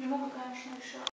Не могу, конечно, еще.